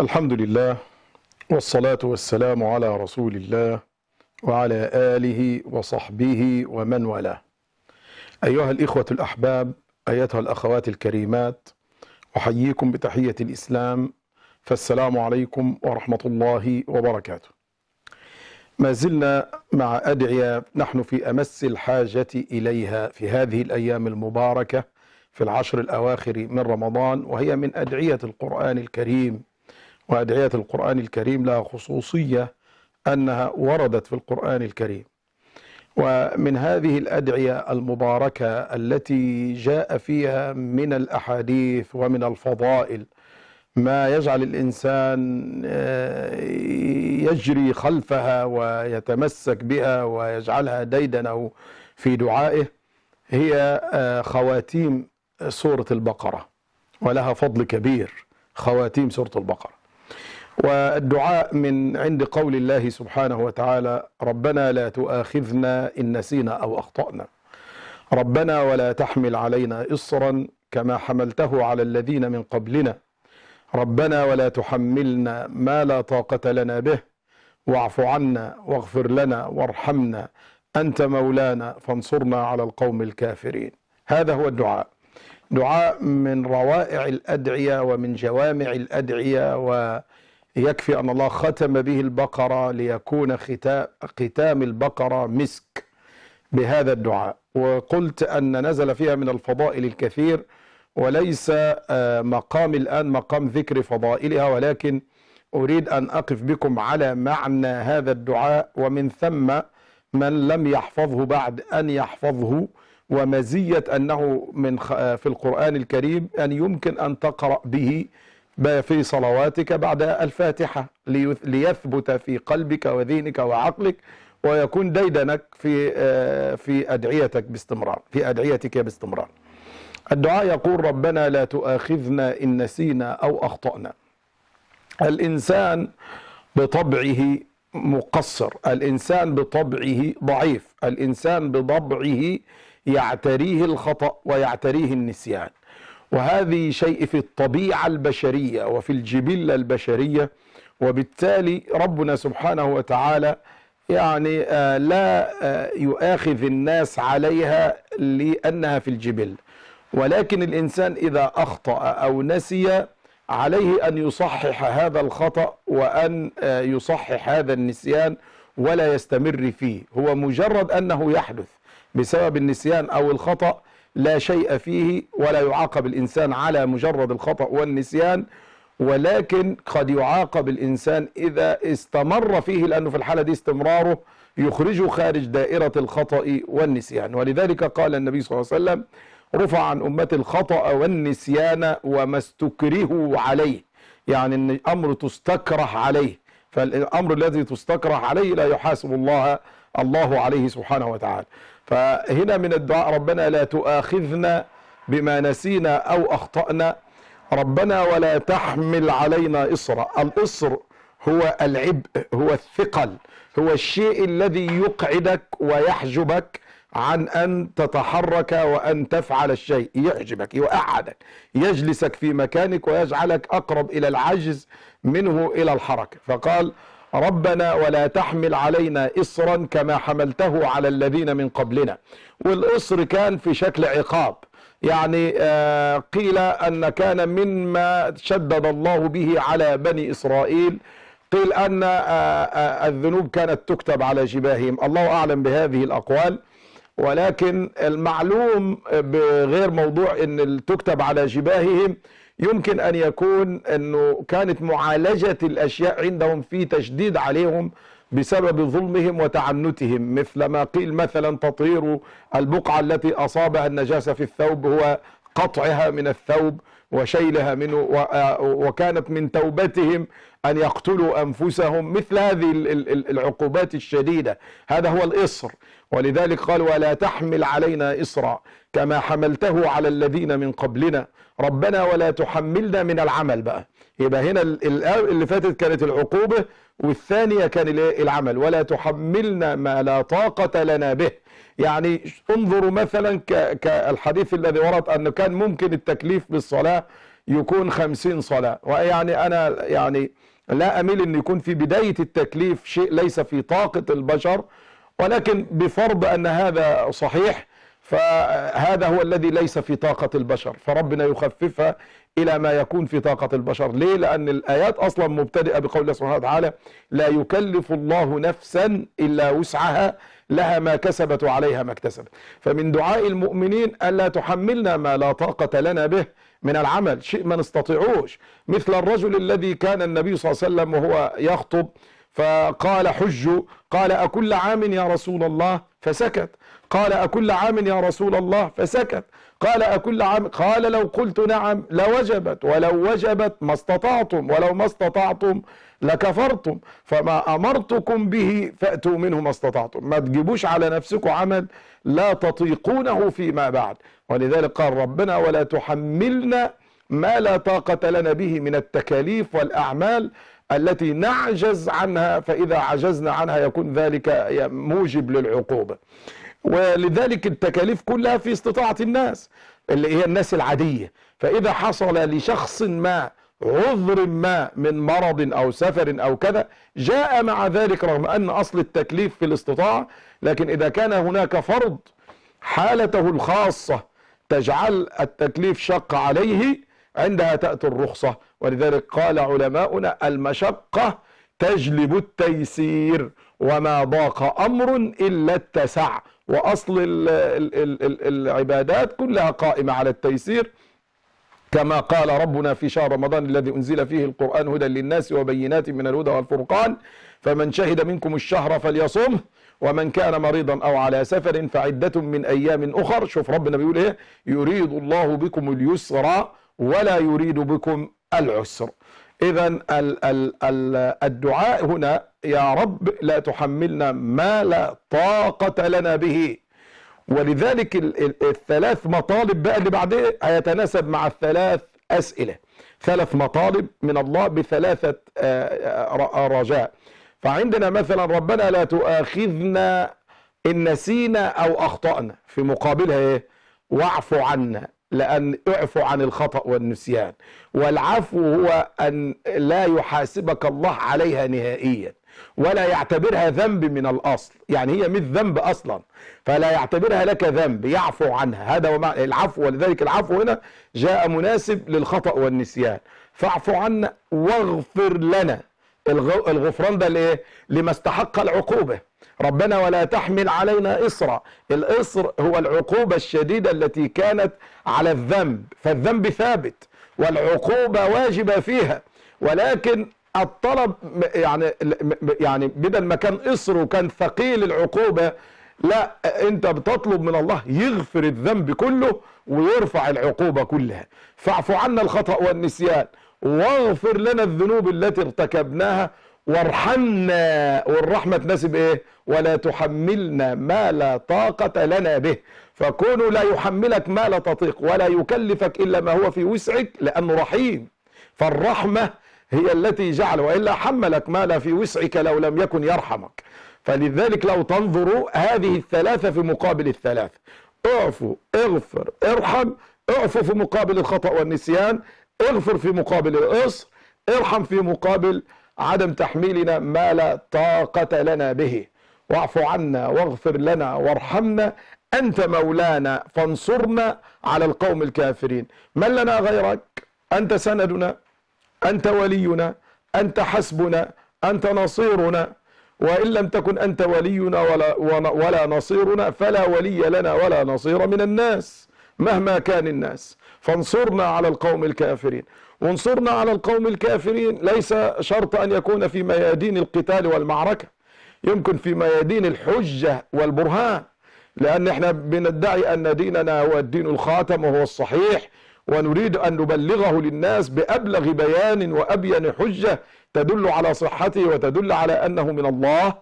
الحمد لله والصلاة والسلام على رسول الله وعلى آله وصحبه ومن والاه. أيها الإخوة الأحباب، أيتها الأخوات الكريمات، أحييكم بتحية الإسلام فالسلام عليكم ورحمة الله وبركاته. ما زلنا مع أدعية نحن في أمس الحاجة إليها في هذه الأيام المباركة في العشر الأواخر من رمضان وهي من أدعية القرآن الكريم وأدعية القرآن الكريم لها خصوصية أنها وردت في القرآن الكريم. ومن هذه الأدعية المباركة التي جاء فيها من الأحاديث ومن الفضائل ما يجعل الإنسان يجري خلفها ويتمسك بها ويجعلها ديدنه في دعائه. هي خواتيم سورة البقرة ولها فضل كبير. خواتيم سورة البقرة. والدعاء من عند قول الله سبحانه وتعالى ربنا لا تؤاخذنا إن نسينا أو أخطأنا. ربنا ولا تحمل علينا إصرا كما حملته على الذين من قبلنا. ربنا ولا تحملنا ما لا طاقة لنا به. واعف عنا واغفر لنا وارحمنا. أنت مولانا فانصرنا على القوم الكافرين. هذا هو الدعاء. دعاء من روائع الأدعية ومن جوامع الأدعية ويكفي أن الله ختم به البقرة ليكون ختام, ختام البقرة مسك بهذا الدعاء. وقلت أن نزل فيها من الفضائل الكثير وليس مقام الآن مقام ذكر فضائلها ولكن أريد أن أقف بكم على معنى هذا الدعاء. ومن ثم من لم يحفظه بعد أن يحفظه ومزية أنه من في القرآن الكريم أن يمكن أن تقرأ به في صلواتك بعد الفاتحة ليثبت في قلبك وذهنك وعقلك ويكون ديدنك في في أدعيتك باستمرار في أدعيتك باستمرار. الدعاء يقول ربنا لا تؤاخذنا إن نسينا أو أخطأنا. الإنسان بطبعه مقصر الإنسان بطبعه ضعيف الإنسان بطبعه يعتريه الخطأ ويعتريه النسيان. وهذه شيء في الطبيعة البشرية وفي الجبلة البشرية. وبالتالي ربنا سبحانه وتعالى يعني لا يؤاخذ الناس عليها لأنها في الجبل. ولكن الإنسان إذا أخطأ أو نسي عليه أن يصحح هذا الخطأ وأن يصحح هذا النسيان ولا يستمر فيه. هو مجرد أنه يحدث بسبب النسيان أو الخطأ لا شيء فيه ولا يعاقب الإنسان على مجرد الخطأ والنسيان ولكن قد يعاقب الإنسان إذا استمر فيه لأنه في الحالة دي استمراره يخرجه خارج دائرة الخطأ والنسيان. ولذلك قال النبي صلى الله عليه وسلم رفع عن أمة الخطأ والنسيان وما استكرهوا عليه. يعني أن الأمر تستكره عليه فالأمر الذي تستكره عليه لا يحاسب الله الله عليه سبحانه وتعالى. فهنا من الدعاء ربنا لا تؤاخذنا بما نسينا أو أخطأنا. ربنا ولا تحمل علينا إصرا. الإصر هو العبء هو الثقل هو الشيء الذي يقعدك ويحجبك عن أن تتحرك وأن تفعل الشيء. يحجبك يقعدك يجلسك في مكانك ويجعلك أقرب إلى العجز منه إلى الحركة. فقال ربنا ولا تحمل علينا إصرا كما حملته على الذين من قبلنا. والإصر كان في شكل عقاب. يعني قيل أن كان مما شدد الله به على بني إسرائيل قيل أن الذنوب كانت تكتب على جباههم. الله أعلم بهذه الأقوال. ولكن المعلوم بغير موضوع إن تكتب على جباههم يمكن أن يكون أنه كانت معالجة الأشياء عندهم في تشديد عليهم بسبب ظلمهم وتعنتهم مثل ما قيل مثلا تطهير البقعة التي أصابها النجاسة في الثوب هو قطعها من الثوب وشيلها منه وكانت من توبتهم أن يقتلوا أنفسهم مثل هذه العقوبات الشديدة. هذا هو الإصر. ولذلك قال ولا تحمل علينا إصرا كما حملته على الذين من قبلنا. ربنا ولا تحملنا من العمل بقى. يبقى هنا اللي فاتت كانت العقوبة والثانية كان العمل. ولا تحملنا ما لا طاقة لنا به. يعني انظروا مثلا كالحديث الذي ورد أنه كان ممكن التكليف بالصلاة يكون خمسين صلاة. ويعني أنا يعني لا أميل أن يكون في بداية التكليف شيء ليس في طاقة البشر ولكن بفرض أن هذا صحيح فهذا هو الذي ليس في طاقة البشر فربنا يخففها إلى ما يكون في طاقة البشر ليه؟ لأن الآيات أصلا مبتدئة بقول الله سبحانه وتعالى لا يكلف الله نفسا إلا وسعها لها ما كسبت وعليها ما اكتسبت فمن دعاء المؤمنين ألا تحملنا ما لا طاقة لنا به من العمل شيء ما نستطيعوش. مثل الرجل الذي كان النبي صلى الله عليه وسلم وهو يخطب فقال حجوا قال أكل عام يا رسول الله؟ فسكت. قال أكل عام يا رسول الله؟ فسكت. قال أكل عام قال لو قلت نعم لوجبت ولو وجبت ما استطعتم ولو ما استطعتم لكفرتم. فما أمرتكم به فأتوا منه ما استطعتم. ما تجيبوش على نفسكم عمل لا تطيقونه فيما بعد. ولذلك قال ربنا ولا تحملنا ما لا طاقة لنا به من التكاليف والأعمال التي نعجز عنها فإذا عجزنا عنها يكون ذلك موجب للعقوبة. ولذلك التكاليف كلها في استطاعة الناس اللي هي الناس العادية. فإذا حصل لشخص ما عذر ما من مرض أو سفر أو كذا جاء مع ذلك رغم أن أصل التكليف في الاستطاعة لكن إذا كان هناك فرض حالته الخاصة تجعل التكليف شق عليه عندها تأتي الرخصة. ولذلك قال علماؤنا المشقة تجلب التيسير وما ضاق أمر إلا اتسع. وأصل ال ال ال العبادات كلها قائمة على التيسير. كما قال ربنا في شهر رمضان الذي أنزل فيه القرآن هدى للناس وبينات من الهدى والفرقان فمن شهد منكم الشهر فليصمه ومن كان مريضا أو على سفر فعدة من أيام أخر. شوف ربنا بيقول إيه؟ يريد الله بكم اليسر ولا يريد بكم العسر. إذا الدعاء هنا يا رب لا تحملنا ما لا طاقة لنا به. ولذلك الثلاث مطالب بقى اللي بعدين هيتناسب مع الثلاث أسئلة. ثلاث مطالب من الله بثلاثة رجاء فعندنا مثلا ربنا لا تؤاخذنا إن نسينا أو أخطأنا في مقابلها إيه؟ واعف عنا لأن اعفو عن الخطأ والنسيان. والعفو هو أن لا يحاسبك الله عليها نهائيا ولا يعتبرها ذنب من الأصل. يعني هي مش ذنب أصلا فلا يعتبرها لك ذنب يعفو عنها. هذا هو العفو ولذلك العفو هنا جاء مناسب للخطأ والنسيان. فاعفو عنا واغفر لنا. الغفران ده لإيه؟ لما استحق العقوبة. ربنا ولا تحمل علينا إصرا. الإصر هو العقوبة الشديدة التي كانت على الذنب. فالذنب ثابت والعقوبة واجبة فيها. ولكن الطلب يعني يعني بدل ما كان إصر وكان ثقيل العقوبة لا أنت بتطلب من الله يغفر الذنب كله ويرفع العقوبة كلها. فاعف عنا الخطأ والنسيان. واغفر لنا الذنوب التي ارتكبناها وارحمنا والرحمة تناسب إيه؟ ولا تحملنا ما لا طاقة لنا به. فكونه لا يحملك ما لا تطيق ولا يكلفك إلا ما هو في وسعك لأنه رحيم. فالرحمة هي التي جعل وإلا حملك ما لا في وسعك لو لم يكن يرحمك. فلذلك لو تنظروا هذه الثلاثة في مقابل الثلاثة اعفو اغفر ارحم اعفو في مقابل الخطأ والنسيان. اغفر في مقابل الإصر ارحم في مقابل عدم تحميلنا ما لا طاقة لنا به. واعف عنا واغفر لنا وارحمنا. أنت مولانا فانصرنا على القوم الكافرين. من لنا غيرك؟ أنت سندنا أنت ولينا أنت حسبنا أنت نصيرنا. وإن لم تكن أنت ولينا ولا, ولا نصيرنا فلا ولي لنا ولا نصير من الناس مهما كان الناس. فانصرنا على القوم الكافرين. وانصرنا على القوم الكافرين ليس شرط أن يكون في ميادين القتال والمعركة. يمكن في ميادين الحجة والبرهان. لأن إحنا بندعي أن ديننا هو الدين الخاتم وهو الصحيح. ونريد أن نبلغه للناس بأبلغ بيان وأبين حجة تدل على صحته وتدل على أنه من الله.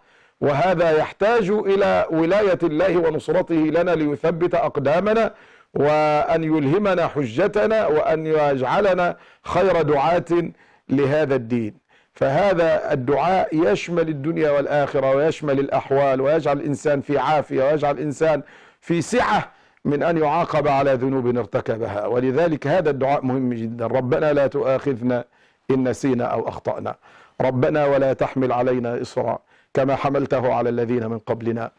وهذا يحتاج إلى ولاية الله ونصرته لنا ليثبت أقدامنا وأن يلهمنا حجتنا وأن يجعلنا خير دعاة لهذا الدين. فهذا الدعاء يشمل الدنيا والآخرة ويشمل الأحوال ويجعل الإنسان في عافية ويجعل الإنسان في سعة من أن يعاقب على ذنوب ارتكبها. ولذلك هذا الدعاء مهم جدا. ربنا لا تؤاخذنا إن نسينا أو أخطأنا. ربنا ولا تحمل علينا إصرا. كما حملته على الذين من قبلنا.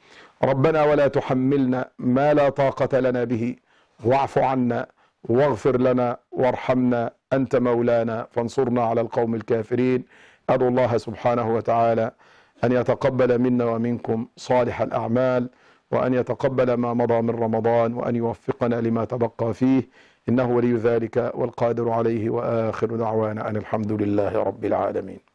ربنا ولا تحملنا ما لا طاقة لنا به. واعف عنا واغفر لنا وارحمنا. أنت مولانا فانصرنا على القوم الكافرين. أدعو الله سبحانه وتعالى أن يتقبل منا ومنكم صالح الأعمال وأن يتقبل ما مضى من رمضان وأن يوفقنا لما تبقى فيه. إنه ولي ذلك والقادر عليه وآخر دعوانا أن الحمد لله رب العالمين.